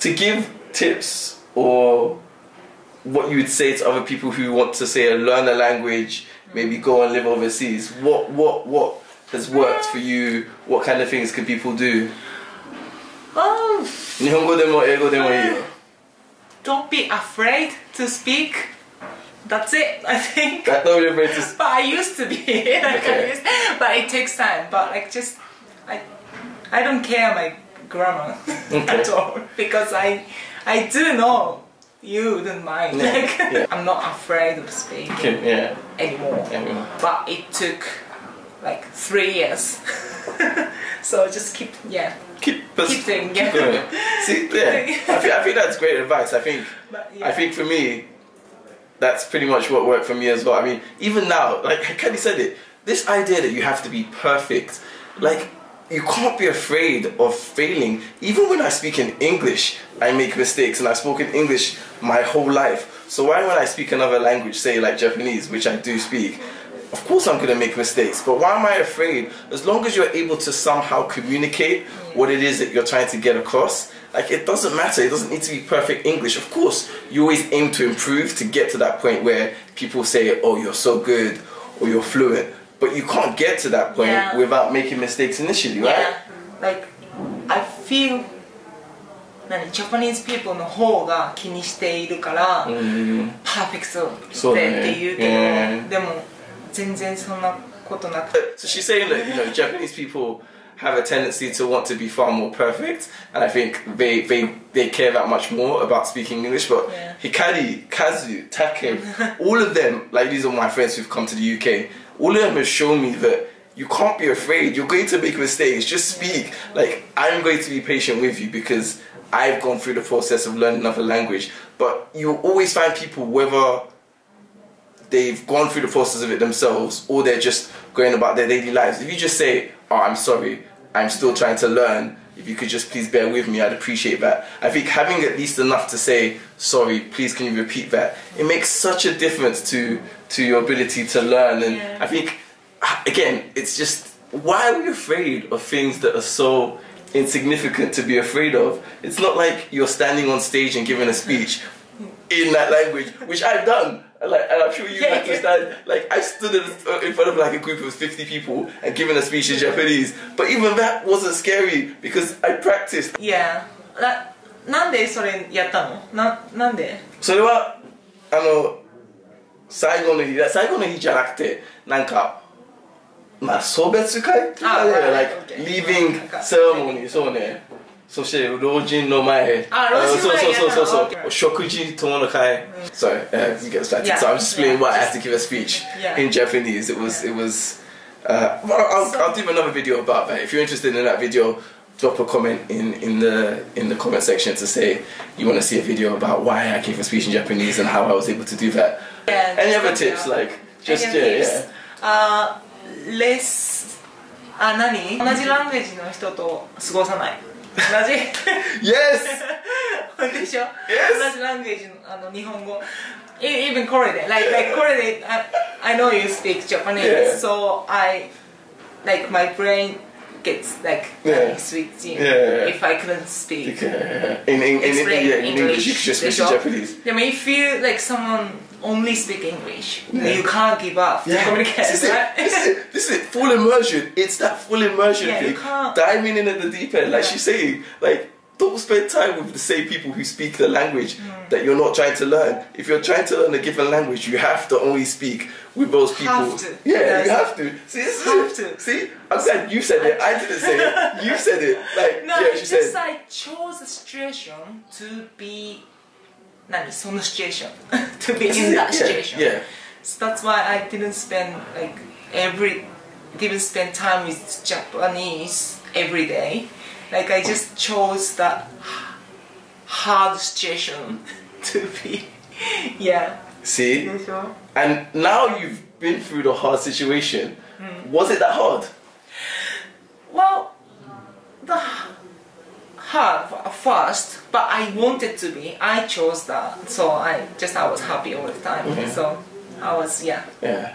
to give tips or what you would say to other people who want to say learn a language, maybe go and live overseas. What what what has worked for you? What kind of things can people do? Oh. Don't be afraid to speak. That's it, I think. I don't be afraid to speak. But I used to be. like okay. used, but it takes time. But like just, I, I don't care my grammar. at all because I, I do know you wouldn't mind. Yeah, Like yeah. I'm not afraid of speaking yeah. anymore. But it took like three years. so just keep, yeah. Keep, Keep doing, keep yeah. going. See, yeah. I think, I think that's great advice. I think But, I think for me, that's pretty much what worked for me as well. I mean, even now, like Kenny said it, this idea that you have to be perfect, like you can't be afraid of failing. Even when I speak in English, I make mistakes, and I've spoken English my whole life. So why when I speak another language, say like Japanese, which I do speak, of course I'm gonna make mistakes, but why am I afraid? As long as you're able to somehow communicate what it is that you're trying to get across, like it doesn't matter. It doesn't need to be perfect English. Of course, you always aim to improve to get to that point where people say, "Oh, you're so good," or "You're fluent," but you can't get to that point Yeah. without making mistakes initially, Yeah, right? like I feel 何ジャパニーズ people の方が気にしているから、パーフェクトってそうだねって言うけど、 Yeah. でも全然そんなことなくて So she's saying that you know Japanese people have a tendency to want to be far more perfect, and I think they they they care that much more about speaking English. But Yeah. Hikari, Kazu, Take, all of them, like these are my friends who've come to the UK. All of them have shown me that you can't be afraid. You're going to make mistakes. Just speak. Like I'm going to be patient with you because I've gone through the process of learning another language. But you always find people whether they've gone through the process of it themselves or they're just going about their daily lives. If you just say, Oh, I'm sorry, I'm still trying to learn, if you could just please bear with me, I'd appreciate that. I think having at least enough to say, Sorry, please can you repeat that? It makes such a difference to to your ability to learn and Yeah. I think again, it's just why are we afraid of things that are so insignificant to be afraid of? It's not like you're standing on stage and giving a speech in that language, which I've done. And, Like, and I'm sure you Yeah, understand. Like, I stood in, in front of like a group of 50 people and given a speech in Japanese. But even that wasn't scary because I practiced. いやななんでそれやったのななんでそれは、あの、最後の日、最後の日じゃなくて、なんか、まあ、送別会っていうかね、あ right, like, okay. leaving なんか ceremony、そうね。 そして、老人の前。あ老人の前そうそうそうそうやったの食事友の会。Sorry, uh, you get distracted. Yeah, So I'm just explaining yeah, why I just- had to give a speech Yeah. in Japanese. It was, it was, uh, well, I'll, I'll do another video about that. If you're interested in that video, drop a comment in, in the in the comment section to say you want to see a video about why I gave a speech in Japanese and how I was able to do that. Yeah, Any just other like tips that. like just Any yeah, tips? yeah. あーレッスあ何同じランゲージの人と過ごさない 同じ Yes. でしょ Yes. 同じランゲージのあの日本語 E- even Korean like like Korean I, I know you speak Japanese Yeah. so I like my brain gets like yeah. with you know, yeah. if I couldn't speak. Yeah. In, in, in, yeah, in English, you just speak Japanese. Yeah, mean, you feel like someone only speak English, yeah. you can't give up. Yeah. This, is right? it. this is it. This is it. Full immersion. It's that full immersion yeah, thing. Diving in at the deep end, like she's saying, like don't spend time with the same people who speak the language Mm. that you're not trying to learn. If you're trying to learn a given language, you have to only speak with those people. Have to. Yeah, Yes. you have to. See, this is Have it. to. See, I'm glad you said it. I didn't say it. You said it. Like, No, yeah, it's she just said. I chose a situation to be 何そのシチュエーション to be in that situation Yeah, yeah. so that's why I didn't spend like every didn't spend time with Japanese every day like I just chose that hard situation to be. Yeah. See? And now you've been through the hard situation. Mm. Was it that hard? Well, the hard first, but I wanted to be. I chose that, so I just I was happy all the time. Mm -hmm. So I was yeah. Yeah.